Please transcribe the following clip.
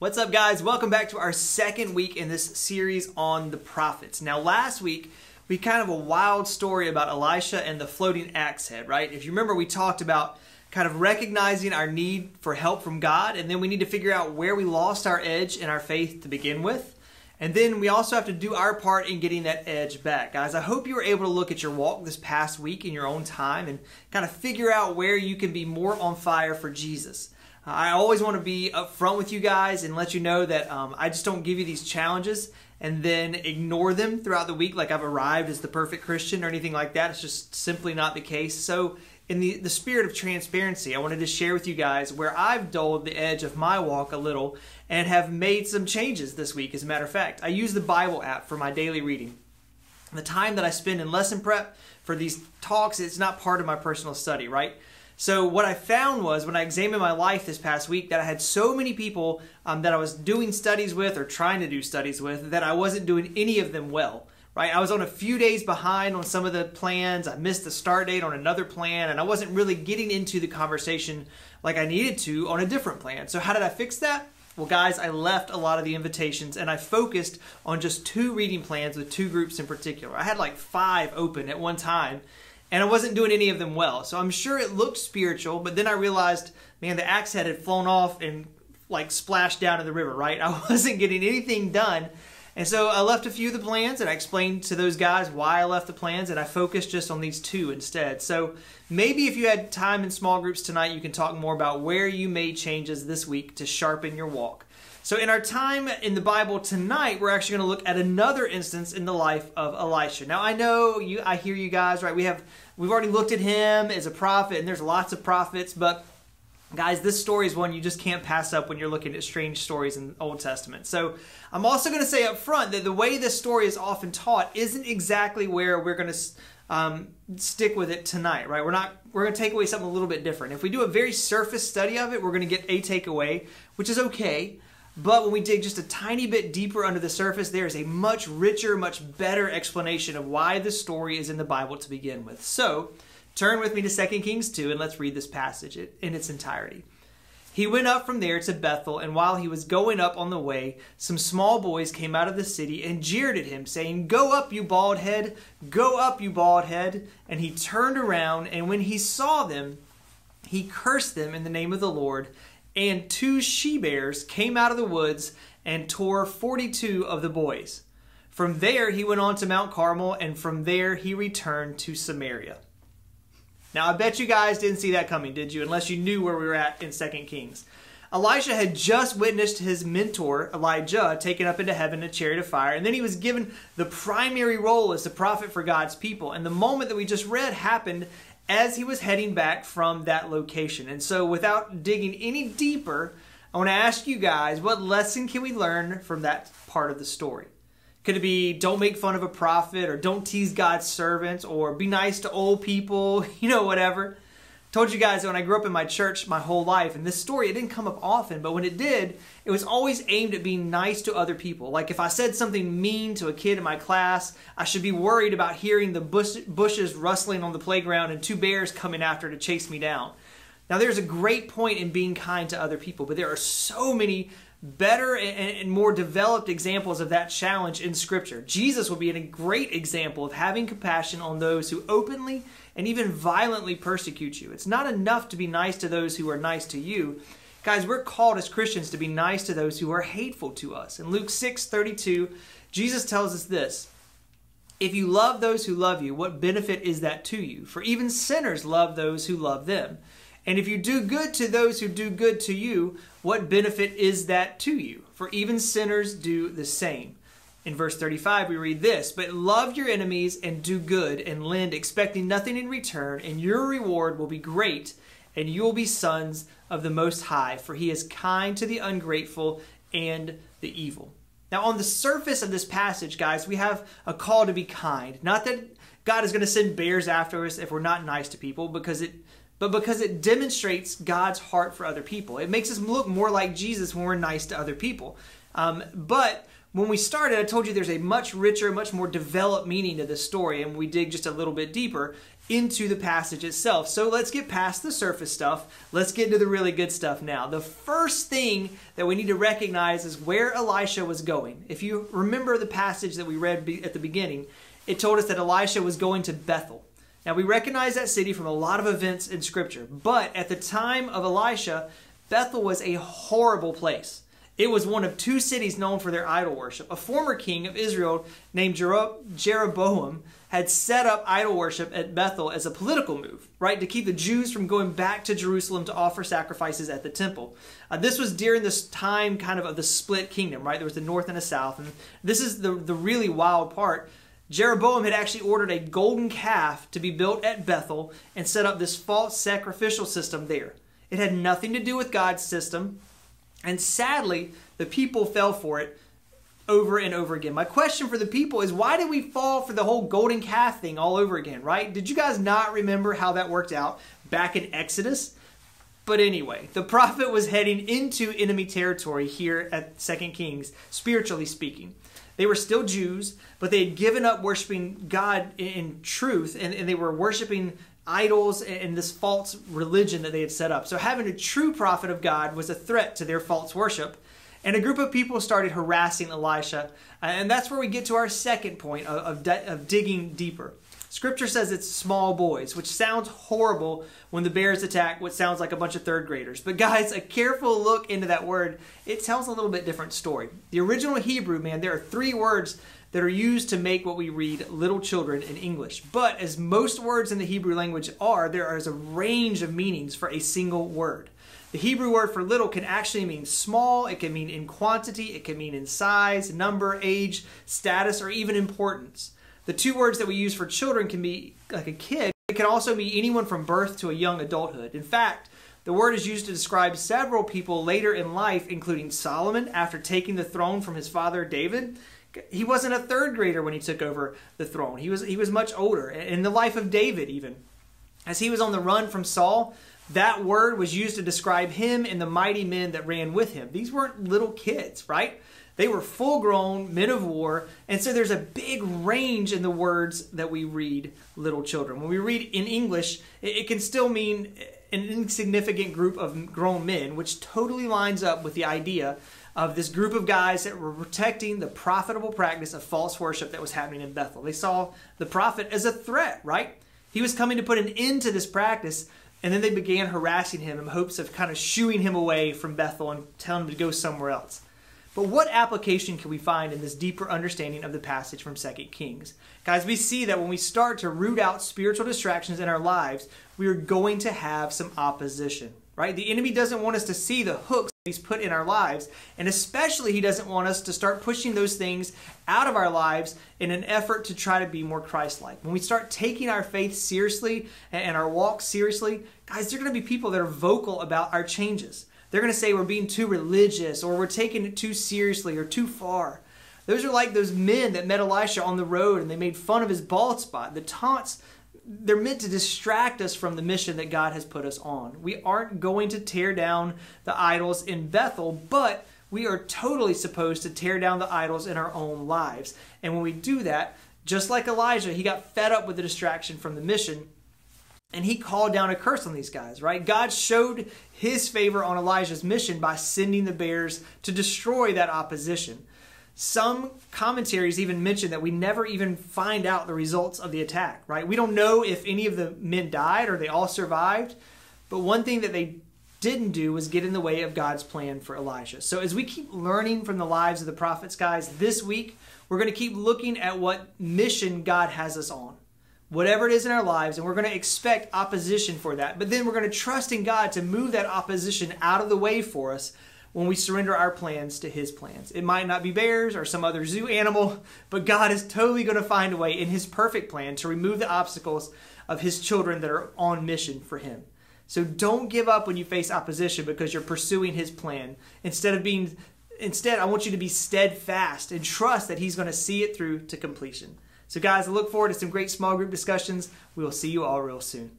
What's up, guys? Welcome back to our second week in this series on the prophets. Now, last week, we kind of a wild story about Elisha and the floating axe head, right? If you remember, we talked about kind of recognizing our need for help from God, and then we need to figure out where we lost our edge in our faith to begin with. And then we also have to do our part in getting that edge back. Guys, I hope you were able to look at your walk this past week in your own time and kind of figure out where you can be more on fire for Jesus. I always want to be upfront with you guys and let you know that um, I just don't give you these challenges and then ignore them throughout the week like I've arrived as the perfect Christian or anything like that. It's just simply not the case. So, in the, the spirit of transparency, I wanted to share with you guys where I've dulled the edge of my walk a little and have made some changes this week, as a matter of fact. I use the Bible app for my daily reading. The time that I spend in lesson prep for these talks, it's not part of my personal study, right? So what I found was when I examined my life this past week that I had so many people um, that I was doing studies with or trying to do studies with that I wasn't doing any of them well. Right, I was on a few days behind on some of the plans. I missed the start date on another plan, and I wasn't really getting into the conversation like I needed to on a different plan. So how did I fix that? Well, guys, I left a lot of the invitations and I focused on just two reading plans with two groups in particular. I had like five open at one time and I wasn't doing any of them well. So I'm sure it looked spiritual, but then I realized, man, the axe head had flown off and like splashed down in the river, right? I wasn't getting anything done. And so I left a few of the plans and I explained to those guys why I left the plans and I focused just on these two instead. So maybe if you had time in small groups tonight, you can talk more about where you made changes this week to sharpen your walk. So, in our time in the Bible tonight, we're actually going to look at another instance in the life of Elisha. Now, I know you, I hear you guys, right? We have, we've already looked at him as a prophet, and there's lots of prophets, but guys, this story is one you just can't pass up when you're looking at strange stories in the Old Testament. So, I'm also going to say up front that the way this story is often taught isn't exactly where we're going to um, stick with it tonight, right? We're not. We're going to take away something a little bit different. If we do a very surface study of it, we're going to get a takeaway, which is okay. But when we dig just a tiny bit deeper under the surface, there is a much richer, much better explanation of why the story is in the Bible to begin with. So, turn with me to 2 Kings 2 and let's read this passage in its entirety. He went up from there to Bethel, and while he was going up on the way, some small boys came out of the city and jeered at him, saying, Go up, you bald head! Go up, you bald head! And he turned around, and when he saw them, he cursed them in the name of the Lord and two she bears came out of the woods and tore 42 of the boys. From there he went on to Mount Carmel, and from there he returned to Samaria. Now, I bet you guys didn't see that coming, did you? Unless you knew where we were at in 2 Kings. Elisha had just witnessed his mentor, Elijah, taken up into heaven in a chariot of fire, and then he was given the primary role as the prophet for God's people. And the moment that we just read happened as he was heading back from that location. And so, without digging any deeper, I want to ask you guys what lesson can we learn from that part of the story? Could it be don't make fun of a prophet, or don't tease God's servants, or be nice to old people, you know, whatever? Told you guys that when I grew up in my church my whole life, and this story, it didn't come up often, but when it did, it was always aimed at being nice to other people. Like if I said something mean to a kid in my class, I should be worried about hearing the bush, bushes rustling on the playground and two bears coming after to chase me down. Now, there's a great point in being kind to other people, but there are so many better and, more developed examples of that challenge in Scripture. Jesus will be a great example of having compassion on those who openly and even violently persecute you. It's not enough to be nice to those who are nice to you. Guys, we're called as Christians to be nice to those who are hateful to us. In Luke 6 32, Jesus tells us this If you love those who love you, what benefit is that to you? For even sinners love those who love them. And if you do good to those who do good to you, what benefit is that to you? For even sinners do the same. In verse 35, we read this But love your enemies and do good and lend, expecting nothing in return, and your reward will be great, and you will be sons of the Most High, for he is kind to the ungrateful and the evil. Now, on the surface of this passage, guys, we have a call to be kind. Not that God is going to send bears after us if we're not nice to people, because it but because it demonstrates God's heart for other people. It makes us look more like Jesus when we're nice to other people. Um, but when we started, I told you there's a much richer, much more developed meaning to this story, and we dig just a little bit deeper. into the passage itself. So let's get past the surface stuff. Let's get into the really good stuff now. The first thing that we need to recognize is where Elisha was going. If you remember the passage that we read at the beginning, it told us that Elisha was going to Bethel. Now we recognize that city from a lot of events in Scripture, but at the time of Elisha, Bethel was a horrible place. It was one of two cities known for their idol worship. A former king of Israel named Jeroboam had set up idol worship at Bethel as a political move, right, to keep the Jews from going back to Jerusalem to offer sacrifices at the temple. Uh, this was during this time kind of of the split kingdom, right? There was the north and the south. And this is the, the really wild part. Jeroboam had actually ordered a golden calf to be built at Bethel and set up this false sacrificial system there. It had nothing to do with God's system. And sadly, the people fell for it over and over again. My question for the people is why did we fall for the whole golden calf thing all over again, right? Did you guys not remember how that worked out back in Exodus? But anyway, the prophet was heading into enemy territory here at Second Kings, spiritually speaking. They were still Jews, but they had given up worshiping God in truth, and, and they were worshiping idols and this false religion that they had set up. So having a true prophet of God was a threat to their false worship. And a group of people started harassing Elisha. Uh, and that's where we get to our second point of, of, of digging deeper. Scripture says it's small boys, which sounds horrible when the bears attack what sounds like a bunch of third graders. But guys, a careful look into that word, it tells a little bit different story. The original Hebrew, man, there are three words that are used to make what we read little children in English. But as most words in the Hebrew language are, there is a range of meanings for a single word. The Hebrew word for little can actually mean small, it can mean in quantity, it can mean in size, number, age, status, or even importance. The two words that we use for children can be like a kid. It can also be anyone from birth to a young adulthood. In fact, the word is used to describe several people later in life, including Solomon after taking the throne from his father David, he wasn't a third grader when he took over the throne. He was he was much older. In the life of David, even as he was on the run from Saul, that word was used to describe him and the mighty men that ran with him. These weren't little kids, right? They were full grown men of war. And so there's a big range in the words that we read little children. When we read in English, it can still mean an insignificant group of grown men, which totally lines up with the idea of this group of guys that were protecting the profitable practice of false worship that was happening in Bethel. They saw the prophet as a threat, right? He was coming to put an end to this practice, and then they began harassing him in hopes of kind of shooing him away from Bethel and telling him to go somewhere else. But what application can we find in this deeper understanding of the passage from 2 Kings? Guys, we see that when we start to root out spiritual distractions in our lives, we are going to have some opposition, right? The enemy doesn't want us to see the hooks he's put in our lives. And especially, he doesn't want us to start pushing those things out of our lives in an effort to try to be more Christ like. When we start taking our faith seriously and our walk seriously, guys, there are going to be people that are vocal about our changes. They're going to say we're being too religious or we're taking it too seriously or too far. Those are like those men that met Elisha on the road and they made fun of his bald spot. The taunts they're meant to distract us from the mission that God has put us on. We aren't going to tear down the idols in Bethel, but we are totally supposed to tear down the idols in our own lives. And when we do that, just like Elijah, he got fed up with the distraction from the mission and he called down a curse on these guys, right? God showed his favor on Elijah's mission by sending the bears to destroy that opposition. Some commentaries even mention that we never even find out the results of the attack, right? We don't know if any of the men died or they all survived. But one thing that they didn't do was get in the way of God's plan for Elijah. So as we keep learning from the lives of the prophets, guys, this week we're going to keep looking at what mission God has us on. Whatever it is in our lives, and we're going to expect opposition for that. But then we're going to trust in God to move that opposition out of the way for us when we surrender our plans to His plans. It might not be bears or some other zoo animal, but God is totally going to find a way in His perfect plan to remove the obstacles of His children that are on mission for Him. So don't give up when you face opposition because you're pursuing His plan. Instead of being, instead, I want you to be steadfast and trust that He's going to see it through to completion. So, guys, I look forward to some great small group discussions. We will see you all real soon.